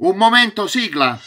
Un momento sigla.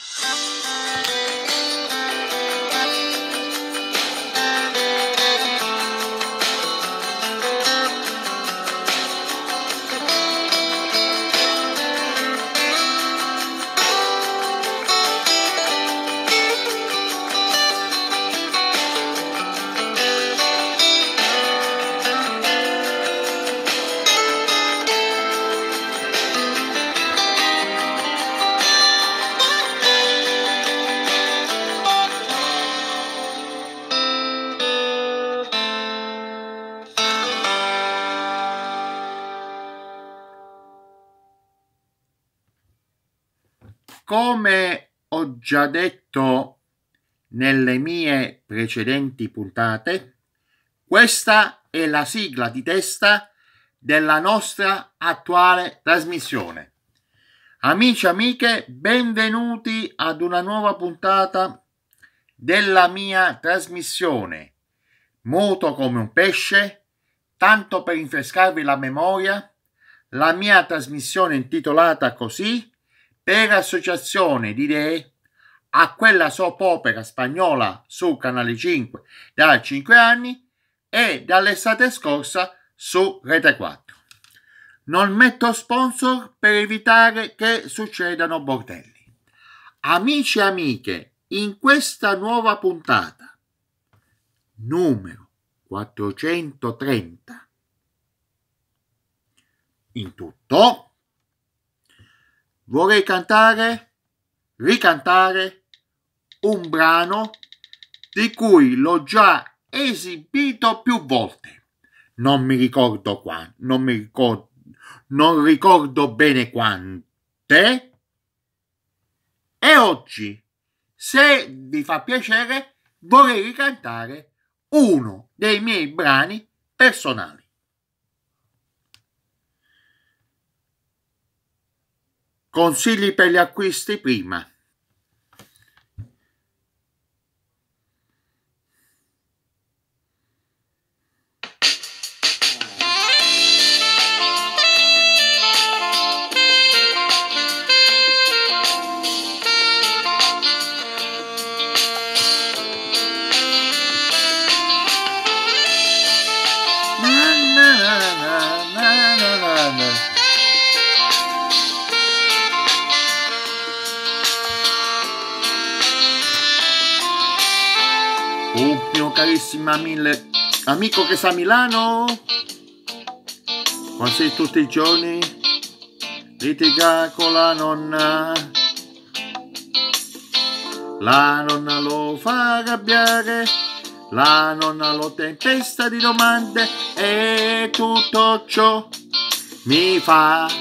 Come ho già detto nelle mie precedenti puntate, questa è la sigla di testa della nostra attuale trasmissione. Amici e amiche, benvenuti ad una nuova puntata della mia trasmissione. Muto come un pesce, tanto per rinfrescarvi la memoria, la mia trasmissione intitolata così per associazione di idee a quella soap opera spagnola su Canale 5 da 5 anni e dall'estate scorsa su Rete 4. Non metto sponsor per evitare che succedano bordelli. Amici e amiche, in questa nuova puntata, numero 430, in tutto vorrei cantare, ricantare un brano di cui l'ho già esibito più volte. Non mi ricordo quando, non mi ricordo, non ricordo bene quante. E oggi, se vi fa piacere, vorrei ricantare uno dei miei brani personali. Consigli per gli acquisti prima. Carissimo mille amico che sta a Milano, quasi tutti i giorni litiga con la nonna. La nonna lo fa arrabbiare, la nonna lo tempesta di domande e tutto ciò mi fa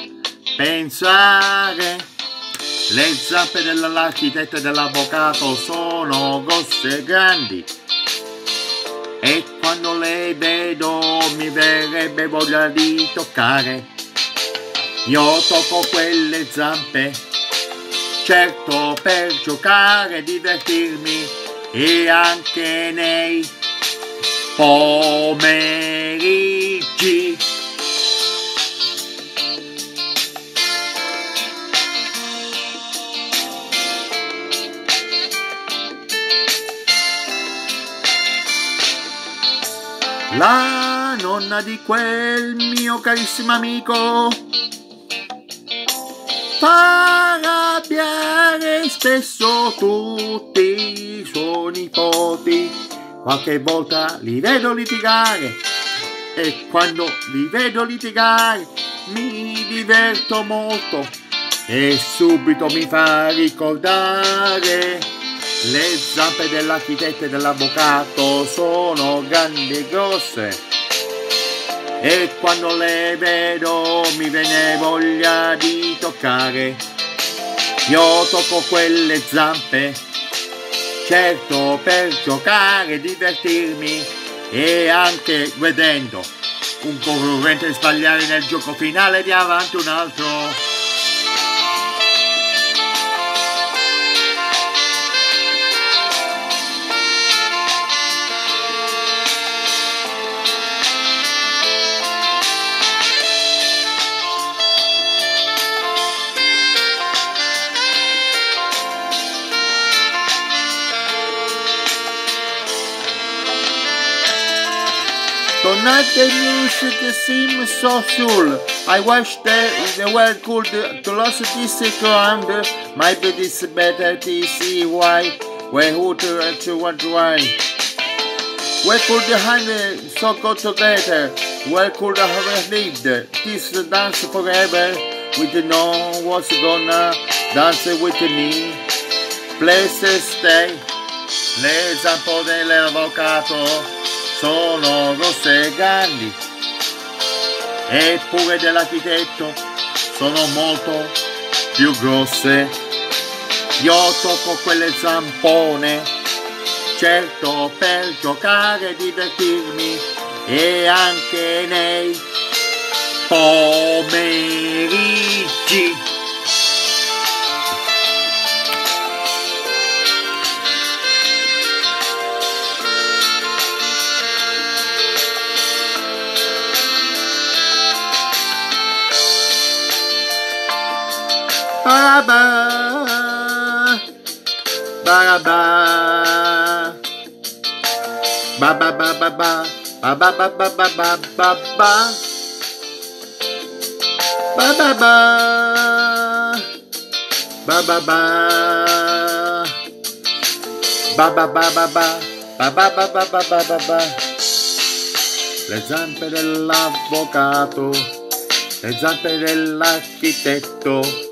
pensare. Le zampe dell'architetto e dell'avvocato sono grosse e grandi e quando le vedo mi verrebbe voglia di toccare. Io tocco quelle zampe, certo per giocare, divertirmi e anche nei pomeriggi. La nonna di quel mio carissimo amico fa arrabbiare spesso tutti i suoi nipoti. Qualche volta li vedo litigare e quando li vedo litigare mi diverto molto e subito mi fa ricordare le zampe dell'architetto e dell'avvocato sono grandi e grosse e quando le vedo mi viene voglia di toccare. Io tocco quelle zampe, certo per giocare, divertirmi e anche vedendo un concorrente sbagliare nel gioco finale di avanti un altro. Tonight the news music seems so full. I that the world could to lose this ground. Maybe it's better to see why. Where who to to what why. Where could the hand so go together? Where could I have lived this dance forever? With no what's gonna dance with me. Places stay. L'esampo dell'avvocato sono grosse e grandi, eppure dell'architetto sono molto più grosse. Io tocco quelle zampone, certo per giocare e divertirmi, e anche nei pomeriggi. Ba-ba. Ba-ba. Ba-ba-ba-ba-ba. Ba-ba-ba-ba-ba-ba-ba. Ba-ba-ba. Ba-ba-ba. Ba-ba-ba-ba-ba. Ba-ba-ba-ba-ba-ba-ba. Le zampe dell'avvocato, le zampe dell'architetto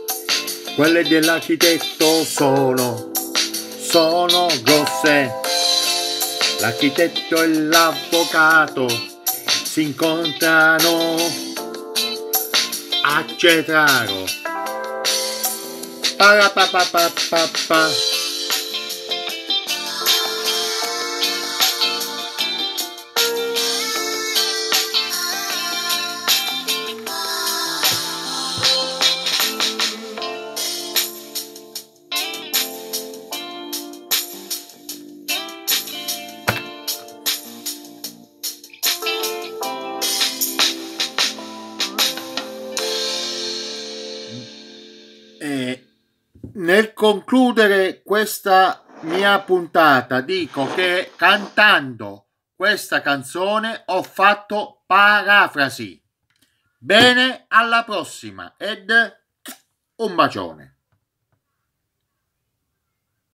quelle dell'architetto sono, sono grosse. L'architetto e l'avvocato si incontrano a Cetraro. Pa-pa-pa-pa-pa-pa. Nel concludere questa mia puntata dico che cantando questa canzone ho fatto parafrasi. Bene, alla prossima ed un bacione.